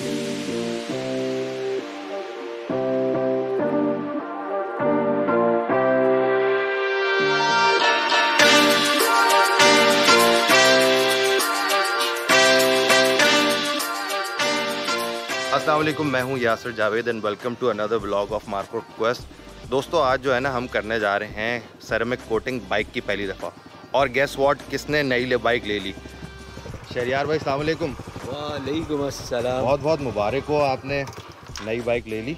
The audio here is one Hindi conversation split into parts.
असलम मैं हूँ Yasir Javed and welcome to another vlog of Marco Quest दोस्तों, आज जो है ना, हम करने जा रहे हैं सेरेमिक कोटिंग बाइक की पहली दफ़ा। और गैस वॉट किसने नई ले बाइक ले ली? शरियार भाई सलामकुम वालेकुम। अस्सलाम। बहुत बहुत मुबारक हो आपने नई बाइक ले ली।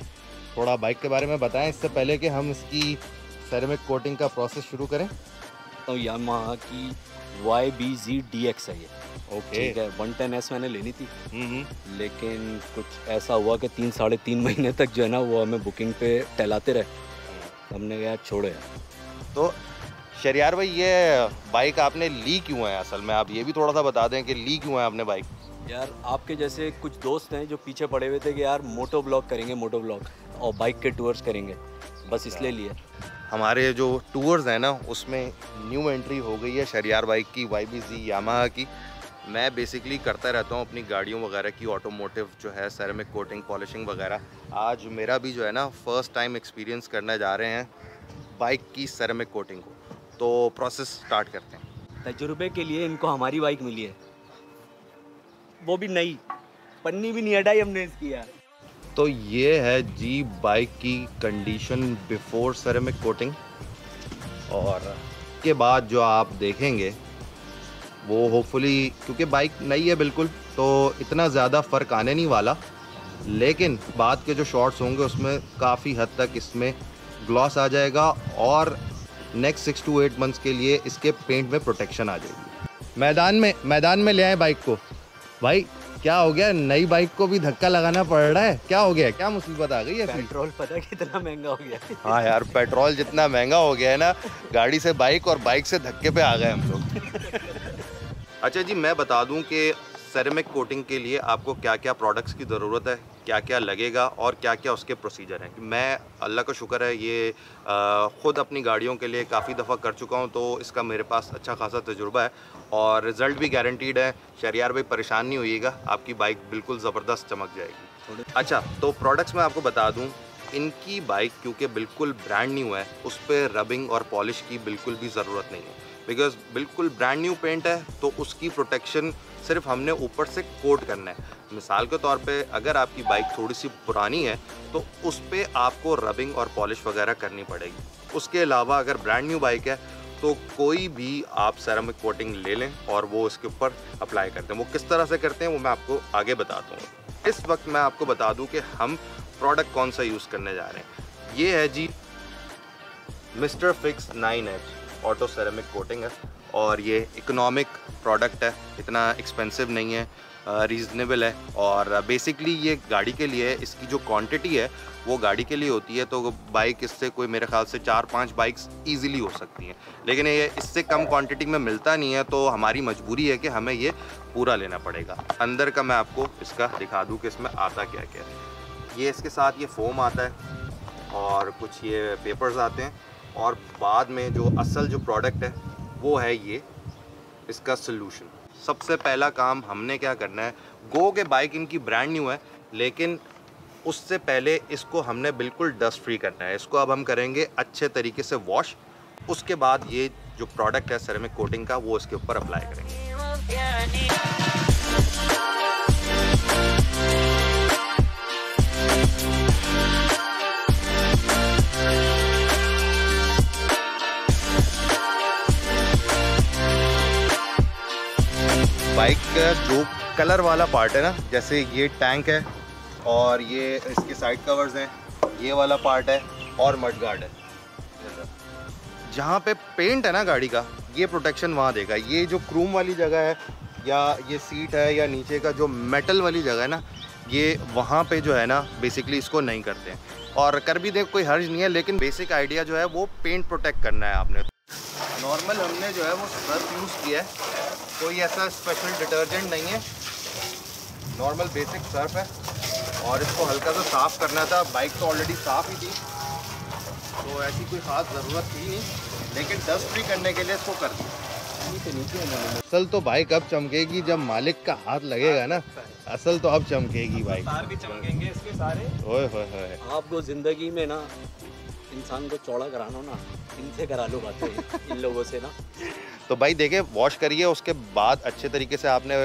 थोड़ा बाइक के बारे में बताएँ इससे पहले कि हम इसकी सेरेमिक कोटिंग का प्रोसेस शुरू करें। तो यामाहा की Y B G D X है ये। ओके ठीक है वन टेन एस मैंने लेनी थी। हम्म, हम्म। लेकिन कुछ ऐसा हुआ कि तीन साढ़े तीन महीने तक जो है ना वो हमें बुकिंग पे टहलाते रहे। तो हमने कहा छोड़े तो शरियार भाई ये बाइक आपने ली क्यों है असल में? आप ये भी थोड़ा सा बता दें कि ली क्यों है आपने बाइक यार आपके जैसे कुछ दोस्त हैं जो पीछे पड़े हुए थे कि यार मोटो ब्लॉग करेंगे मोटो ब्लॉग और बाइक के टूर्स करेंगे। बस इसलिए लिए। हमारे जो टूर्स हैं ना उसमें न्यू एंट्री हो गई है शरियार बाइक की वाई बी जी यामाहा की। मैं बेसिकली करता रहता हूँ अपनी गाड़ियों वगैरह की ऑटोमोटिव जो है सेरेमिक कोटिंग पॉलिशिंग वगैरह। आज मेरा भी जो है ना फ़र्स्ट टाइम एक्सपीरियंस करने जा रहे हैं बाइक की सेरेमिक कोटिंग को। तो प्रोसेस स्टार्ट करते हैं। तजुर्बे के लिए इनको हमारी बाइक मिली है। वो भी नई। पन्नी भी नहीं हटाई हमने इसकी यार। तो ये है जी बाइक की कंडीशन बिफोर सेरेमिक कोटिंग और के बाद जो आप देखेंगे वो होपफुली क्योंकि बाइक नई है बिल्कुल तो इतना ज़्यादा फ़र्क आने नहीं वाला। लेकिन बाद के जो शॉट्स होंगे उसमें काफ़ी हद तक इसमें ग्लॉस आ जाएगा और next six to eight months के लिए इसके पेंट में प्रोटेक्शन आ जाएगी। मैदान में मैदान में ले आए बाइक को। भाई क्या हो गया? नई बाइक को भी धक्का लगाना पड़ रहा है? क्या हो गया? क्या मुसीबत आ गई है पेट्रोल पता कितना महँगा हो गया। हाँ यार पेट्रोल जितना महँगा हो गया है ना गाड़ी से बाइक और बाइक से धक्के पे आ गए हम लोग। अच्छा जी मैं बता दूँ कि सेरेमिक कोटिंग के लिए आपको क्या क्या प्रोडक्ट्स की ज़रूरत है क्या क्या लगेगा और क्या क्या उसके प्रोसीजर हैं? मैं अल्लाह का शुक्र है ये ख़ुद अपनी गाड़ियों के लिए काफ़ी दफ़ा कर चुका हूँ तो इसका मेरे पास अच्छा खासा तजुर्बा है और रिज़ल्ट भी गारंटीड है। शरियार भाई परेशान नहीं होइएगा, आपकी बाइक बिल्कुल ज़बरदस्त चमक जाएगी। अच्छा तो प्रोडक्ट्स मैं आपको बता दूँ, इनकी बाइक क्योंकि बिल्कुल ब्रांड न्यू है, उस पर रबिंग और पॉलिश की बिल्कुल भी ज़रूरत नहीं है। बिकॉज़ बिल्कुल ब्रांड न्यू पेंट है तो उसकी प्रोटेक्शन सिर्फ़ हमने ऊपर से कोट करना है। मिसाल के तौर पे अगर आपकी बाइक थोड़ी सी पुरानी है तो उस पर आपको रबिंग और पॉलिश वगैरह करनी पड़ेगी। उसके अलावा अगर ब्रांड न्यू बाइक है तो कोई भी आप सेरामिक कोटिंग ले लें और वो इसके ऊपर अप्लाई करते हैं। वो किस तरह से करते हैं, वो मैं आपको आगे बताता हूँ इस वक्त मैं आपको बता दूँ कि हम प्रोडक्ट कौन सा यूज़ करने जा रहे हैं। ये है जी Mr Fix nine H auto ceramic coating है। और ये इकोनॉमिक प्रोडक्ट है, इतना एक्सपेंसिव नहीं है रीज़नेबल है। और बेसिकली ये गाड़ी के लिए, इसकी जो क्वांटिटी है, वो गाड़ी के लिए होती है तो बाइक इससे कोई मेरे ख्याल से चार पाँच बाइक्स इजीली हो सकती हैं। लेकिन ये इससे कम क्वांटिटी में मिलता नहीं है तो हमारी मजबूरी है कि हमें ये पूरा लेना पड़ेगा। अंदर का मैं आपको इसका दिखा दूँ कि इसमें आता क्या क्या है। ये इसके साथ ये फोम आता है और कुछ ये पेपर्स आते हैं। और बाद में जो असल जो प्रोडक्ट है वो है ये, इसका सोल्यूशन सबसे पहला काम हमने क्या करना है गो के बाइक इनकी ब्रांड न्यू है, लेकिन उससे पहले इसको हमने बिल्कुल डस्ट फ्री करना है। इसको अब हम करेंगे अच्छे तरीके से वॉश उसके बाद ये जो प्रोडक्ट है सर में कोटिंग का, वो इसके ऊपर अप्लाई करेंगे। बाइक का जो कलर वाला पार्ट है ना, जैसे ये टैंक है और ये इसके साइड कवर्स हैं, ये वाला पार्ट है और मड गार्ड है। जहाँ पे पेंट है ना गाड़ी का, ये प्रोटेक्शन वहाँ देगा। ये जो क्रूम वाली जगह है या ये सीट है या नीचे का जो मेटल वाली जगह है ना, ये वहाँ पे जो है ना बेसिकली इसको नहीं करते हैं। और कर भी दे, कोई हर्ज नहीं है, लेकिन बेसिक आइडिया जो है, वो पेंट प्रोटेक्ट करना है आपने। नॉर्मल हमने जो है वो सर्फ यूज़ किया है। कोई ऐसा स्पेशल डिटर्जेंट नहीं है। नॉर्मल बेसिक सर्फ है। और इसको हल्का सा साफ़ करना था। बाइक तो ऑलरेडी साफ़ ही थी। तो ऐसी कोई ख़ास ज़रूरत थी नहीं। लेकिन डस्ट फ्री करने के लिए इसको कर दिया। है असल तो बाइक अब चमकेगी जब मालिक का हाथ लगेगा ना। असल तो अब चमकेगी बाइक भी चमकेंगे इसके सारे। ओए होए होए। आपको ज़िंदगी में ना इंसान को चौड़ा कराना ना इनसे करा लो बातें इन लोगों से ना। तो भाई देखिए वॉश करिए, उसके बाद अच्छे तरीके से आपने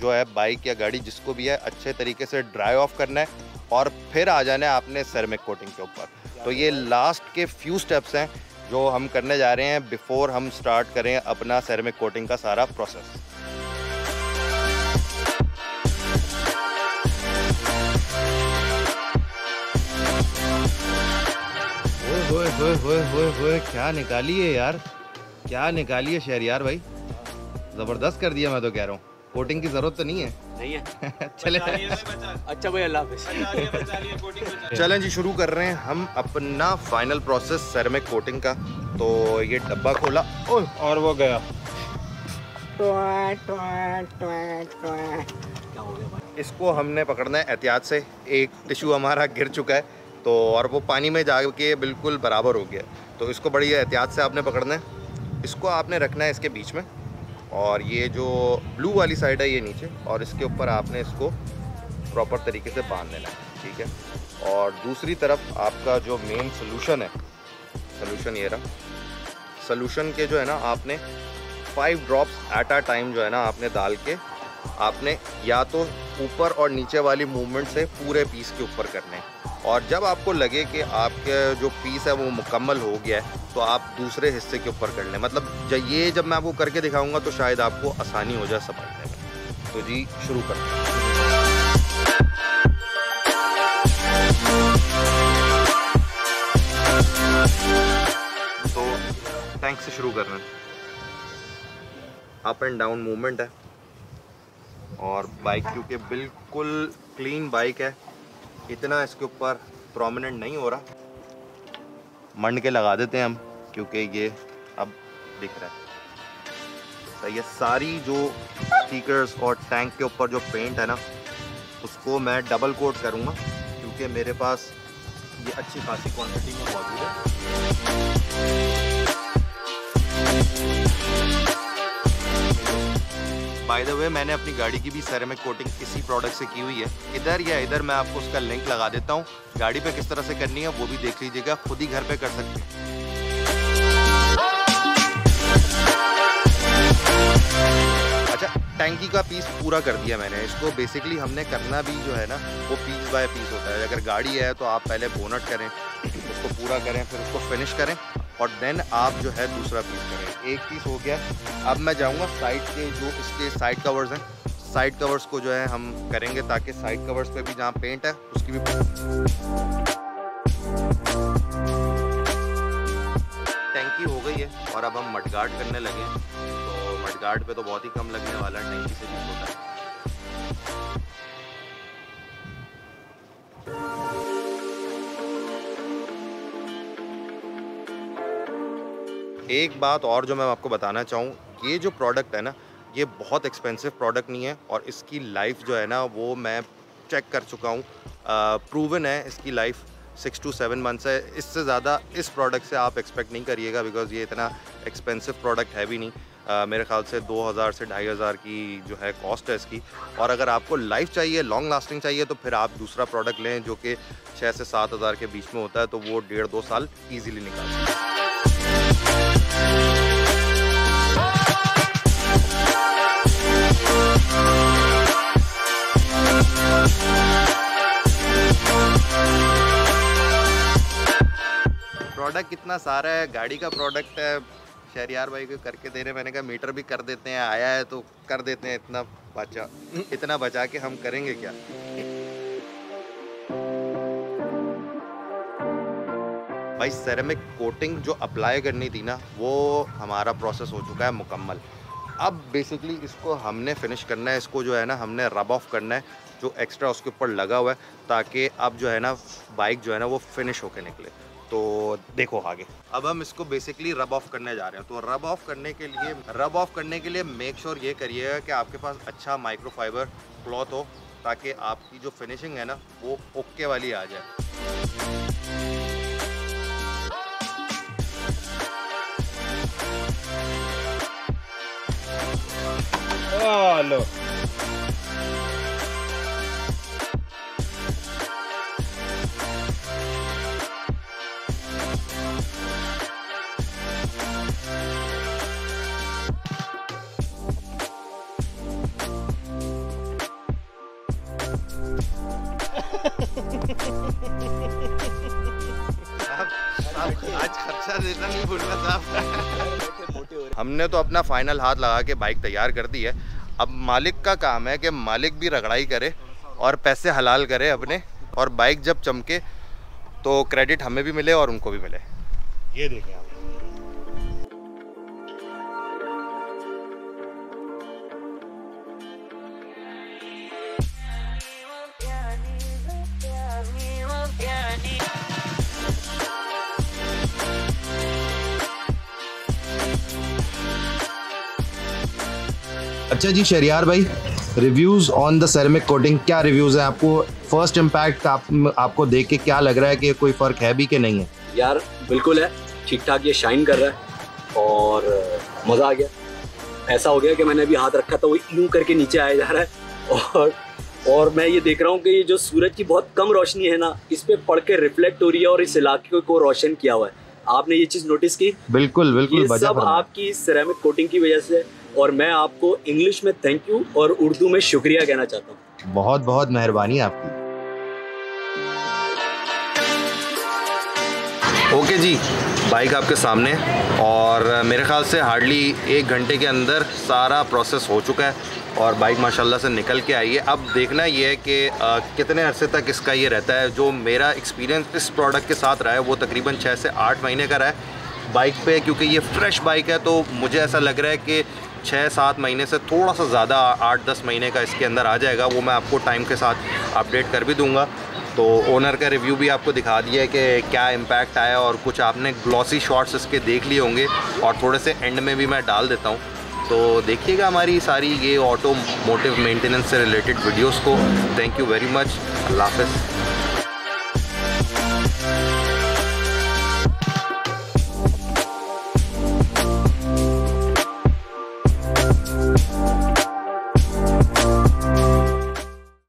जो है बाइक या गाड़ी जिसको भी है, अच्छे तरीके से ड्राई ऑफ़ करना है और फिर आ जाना है आपने सेरेमिक कोटिंग के ऊपर। तो ये लास्ट के फ्यू स्टेप्स हैं जो हम करने जा रहे हैं बिफोर हम स्टार्ट करें अपना सेरेमिक कोटिंग का सारा प्रोसेस ओए होए होए होए होए क्या निकाली है यार? क्या निकाली है शहरियार भाई? ज़बरदस्त कर दिया मैं तो कह रहा हूँ। कोटिंग की ज़रूरत तो नहीं है। नहीं है। चले। अच्छा भाई अल्लाह चलें जी शुरू कर रहे हैं हम अपना फाइनल प्रोसेस सेरेमिक कोटिंग का। तो ये डब्बा खोला। ओह और वो गया। इसको हमने पकड़ना है एहतियात से। एक टिश्यू हमारा गिर चुका है। तो और वो पानी में जाके बिल्कुल बराबर हो गया। तो इसको बड़ी एहतियात से आपने पकड़ना है। इसको आपने रखना है इसके बीच में। और ये जो ब्लू वाली साइड है ये नीचे, और इसके ऊपर आपने इसको प्रॉपर तरीके से बाँध देना है, ठीक है? और दूसरी तरफ़ आपका जो मेन सोल्यूशन है सोल्यूशन ये रहा सोल्यूशन के जो है ना, आपने five drops at a time जो है ना, आपने डाल के आपने या तो ऊपर और नीचे वाली मूवमेंट से पूरे पीस के ऊपर करने हैं। और जब आपको लगे कि आपके जो पीस है वो मुकम्मल हो गया है तो आप दूसरे हिस्से के ऊपर कर लें। मतलब जब ये जब मैं आपको करके दिखाऊँगा तो शायद आपको आसानी हो जाए समझने में। तो जी, शुरू करते हैं। तो टैंक से शुरू करना। है अप एंड डाउन मूवमेंट है। और बाइक क्योंकि बिल्कुल क्लीन बाइक है। इतना इसके ऊपर प्रोमिनेंट नहीं हो रहा। मंड के लगा देते हैं हम, क्योंकि ये अब दिख रहा है। तो ये सारी जो स्टिकर्स और टैंक के ऊपर जो पेंट है ना, उसको मैं डबल कोट करूँगा, क्योंकि मेरे पास ये अच्छी खासी क्वांटिटी में मौजूद है। बाय द वे मैंने अपनी गाड़ी की भी सेरेमिक कोटिंग इसी प्रोडक्ट से की हुई है। इधर या इधर मैं आपको उसका लिंक लगा देता हूँ। गाड़ी पे किस तरह से करनी है वो भी देख लीजिएगा। खुद ही घर पे कर सकते हैं। अच्छा टैंकी का पीस पूरा कर दिया मैंने। इसको बेसिकली हमने करना भी जो है ना, वो पीस बाय पीस होता है। अगर गाड़ी है तो आप पहले बोनट करें, उसको पूरा करें, फिर उसको फिनिश करें। और देन आप जो है दूसरा पीस करें। एक पीस हो गया। अब मैं जाऊँगा साइड के जो इसके साइड कवर्स हैं। साइड कवर्स को जो है हम करेंगे ताकि साइड कवर्स पे भी जहाँ पेंट है, उसकी भी टैंकी हो गई है और अब हम मडगार्ड करने लगे हैं। तो मडगार्ड पे तो बहुत ही कम लगने वाला है। टैंकी से एक बात और जो मैं आपको बताना चाहूँ ये जो प्रोडक्ट है ना ये बहुत एक्सपेंसिव प्रोडक्ट नहीं है और इसकी लाइफ जो है ना वो मैं चेक कर चुका हूँ। प्रूवन है इसकी life six to seven months है। इससे ज़्यादा इस प्रोडक्ट से आप एक्सपेक्ट नहीं करिएगा बिकॉज़ ये इतना एक्सपेंसिव प्रोडक्ट है भी नहीं। uh, मेरे ख्याल से 2000 से ढाई की जो है कॉस्ट है इसकी। और अगर आपको लाइफ चाहिए लॉन्ग लास्टिंग चाहिए तो फिर आप दूसरा प्रोडक्ट लें जो कि छः से सात हज़ार के बीच में होता है तो वो डेढ़ दो साल ईजीली निकाल प्रोडक्ट कितना सारा है, गाड़ी का प्रोडक्ट है, शहरियार भाई को करके दे रहे मैंने कहा मीटर भी कर देते हैं, आया है तो कर देते हैं, इतना बचा इतना बचा के हम करेंगे क्या? भाई सेरेमिक कोटिंग जो अप्लाई करनी थी ना, वो हमारा प्रोसेस हो चुका है मुकम्मल। अब बेसिकली इसको हमने फिनिश करना है, इसको जो है ना, हमने रब ऑफ़ करना है, जो एक्स्ट्रा उसके ऊपर लगा हुआ है, ताकि अब जो है ना बाइक जो है ना, वो फिनिश होके निकले। तो देखो आगे। अब हम इसको बेसिकली रब ऑफ़ करने जा रहे हैं। तो रब ऑफ़ करने के लिए रब ऑफ़ करने के लिए मेक श्योर sure ये करिएगा कि आपके पास अच्छा माइक्रोफाइबर क्लॉथ हो ताकि आपकी जो फिनिशिंग है ना वो ओके वाली आ जाए। Oh, लो। देना नहीं भूलना साहब मोटे हमने तो अपना फाइनल हाथ लगा के बाइक तैयार कर दी है। अब मालिक का काम है कि मालिक भी रगड़ाई करे और पैसे हलाल करे अपने और बाइक जब चमके तो क्रेडिट हमें भी मिले और उनको भी मिले। ये देखें आप। अच्छा जी शरियार भाई reviews on the ceramic coating क्या रिव्यूज़ हैं आपको? फ़र्स्ट इम्पैक्ट आप, आपको देख के क्या लग रहा है कि कोई फ़र्क है भी कि नहीं है? यार बिल्कुल है। ठीक ठाक ये शाइन कर रहा है और मज़ा आ गया। ऐसा हो गया कि मैंने अभी हाथ रखा था वो यूँ करके नीचे आया जा रहा है। और और मैं ये देख रहा हूँ कि ये जो सूरज की बहुत कम रोशनी है ना इस पे पड़ के रिफ्लेक्ट हो रही है और इस इलाके को रोशन किया हुआ है। आपने ये चीज़ नोटिस की? बिल्कुल बिल्कुल ये सब आपकी सिरेमिक कोटिंग की वजह से और मैं आपको इंग्लिश में थैंक यू और उर्दू में शुक्रिया कहना चाहता हूँ। बहुत बहुत मेहरबानी आपकी। ओके okay जी बाइक आपके सामने और मेरे ख्याल से हार्डली एक घंटे के अंदर सारा प्रोसेस हो चुका है और बाइक माशाल्लाह से निकल के आई है। अब देखना ये है कि कितने अरसे तक इसका ये रहता है। जो मेरा एक्सपीरियंस इस प्रोडक्ट के साथ रहा है वो तकरीबन छः से आठ महीने का रहा है बाइक पे क्योंकि ये फ्रेश बाइक है तो मुझे ऐसा लग रहा है कि छः सात महीने से थोड़ा सा ज़्यादा आठ दस महीने का इसके अंदर आ जाएगा, वो मैं आपको टाइम के साथ अपडेट कर भी दूँगा। तो ओनर का रिव्यू भी आपको दिखा दिया है कि क्या इम्पैक्ट आया और कुछ आपने ग्लॉसी शॉट्स इसके देख लिए होंगे और थोड़े से एंड में भी मैं डाल देता हूँ। तो देखिएगा हमारी सारी ये ऑटो मोटिव मेंटेनेंस से रिलेटेड वीडियोस को। थैंक यू वेरी मच अल्लाह हाफ़िज़।